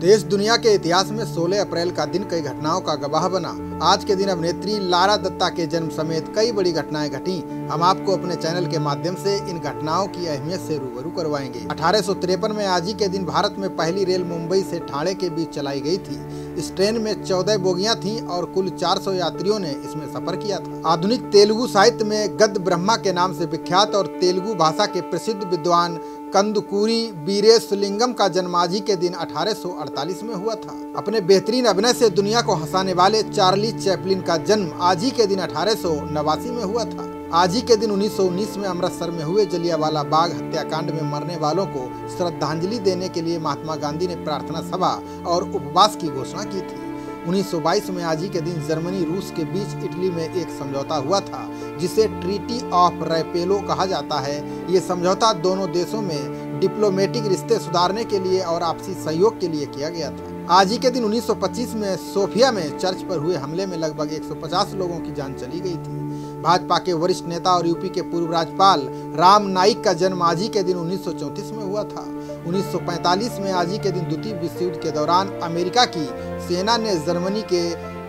देश दुनिया के इतिहास में 16 अप्रैल का दिन कई घटनाओं का गवाह बना। आज के दिन अभिनेत्री लारा दत्ता के जन्म समेत कई बड़ी घटनाएँ घटी। हम आपको अपने चैनल के माध्यम से इन घटनाओं की अहमियत से रूबरू करवाएँगे। अठारह सौ तिरपन में आज ही के दिन भारत में पहली रेल मुंबई से ठाणे के बीच चलाई गई थी। इस ट्रेन में चौदह बोगियाँ थीं और कुल 400 यात्रियों ने इसमें सफ़र किया था। आधुनिक तेलुगु साहित्य में गद ब्रह्मा के नाम से विख्यात और तेलुगु भाषा के प्रसिद्ध विद्वान कंदुकूरी बीरेशलिंगम का जन्म आज ही के दिन 1848 में हुआ था। अपने बेहतरीन अभिनय से दुनिया को हंसाने वाले चार्ली चैपलिन का जन्म आज ही के दिन अठारह सौ नवासी में हुआ था। आज ही के दिन 1919 में अमृतसर में हुए जलियावाला बाग हत्याकांड में मरने वालों को श्रद्धांजलि देने के लिए महात्मा गांधी ने प्रार्थना सभा और उपवास की घोषणा की थी। 1922 में आज ही के दिन जर्मनी रूस के बीच इटली में एक समझौता हुआ था, जिसे ट्रीटी ऑफ़ रैपेलो कहा जाता है। ये समझौता दोनों देशों में डिप्लोमेटिक रिश्ते सुधारने के लिए और आपसी सहयोग के लिए किया गया था। आज ही के दिन 1925 में सोफिया में चर्च पर हुए हमले में लगभग 150 लोगों की जान चली गई थी। भाजपा के वरिष्ठ नेता और यूपी के पूर्व राज्यपाल राम नाइक का जन्म आज ही के दिन 1934 में हुआ था। 1945 में आज ही के दिन द्वितीय विश्व युद्ध के दौरान अमेरिका की सेना ने जर्मनी के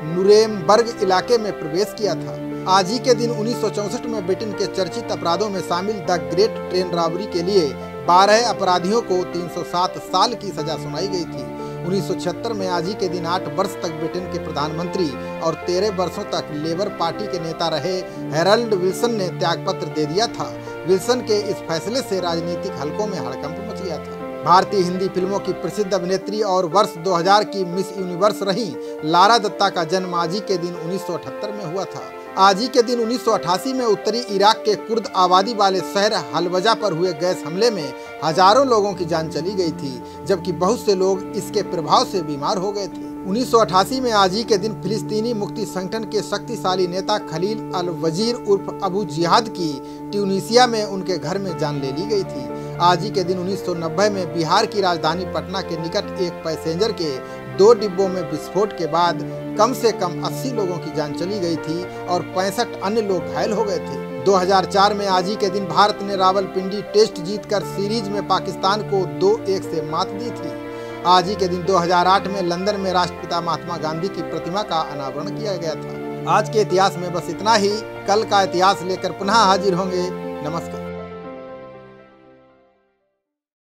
नुरेमबर्ग इलाके में प्रवेश किया था। आज ही के दिन उन्नीस में ब्रिटेन के चर्चित अपराधों में शामिल द ग्रेट ट्रेन रॉबरी के लिए 12 अपराधियों को 307 साल की सजा सुनाई गई थी। 1976 में आज ही के दिन आठ वर्ष तक ब्रिटेन के प्रधानमंत्री और तेरह वर्षों तक लेबर पार्टी के नेता रहे हेरल्ड विल्सन ने त्यागपत्र दे दिया था। विल्सन के इस फैसले से राजनीतिक हलकों में हड़कंप मच गया था। भारतीय हिंदी फ़िल्मों की प्रसिद्ध अभिनेत्री और वर्ष 2000 की मिस यूनिवर्स रही। लारा दत्ता का जन्म आज ही के दिन उन्नीस सौ अठहत्तर में हुआ था। आज ही के दिन 1988 में उत्तरी इराक के कुर्द आबादी वाले शहर हलवजा पर हुए गैस हमले में हज़ारों लोगों की जान चली गई थी, जबकि बहुत से लोग इसके प्रभाव से बीमार हो गए थे। 1988 में आज ही के दिन फिलिस्तीनी मुक्ति संगठन के शक्तिशाली नेता खलील अल वज़ीर उर्फ़ अबू जिहाद की ट्यूनिसिया में उनके घर में जान ले ली गई थी। आज ही के दिन 1990 में बिहार की राजधानी पटना के निकट एक पैसेंजर के दो डिब्बों में विस्फोट के बाद कम से कम 80 लोगों की जान चली गई थी और पैंसठ अन्य लोग घायल हो गए थे। 2004 में आज ही के दिन भारत ने रावलपिंडी टेस्ट जीतकर सीरीज़ में पाकिस्तान को दो एक से मात दी थी। आज ही के दिन 2008 में लंदन में राष्ट्रपिता महात्मा गांधी की प्रतिमा का अनावरण किया गया था। आज के इतिहास में बस इतना ही। कल का इतिहास लेकर पुनः हाजिर होंगे। नमस्कार।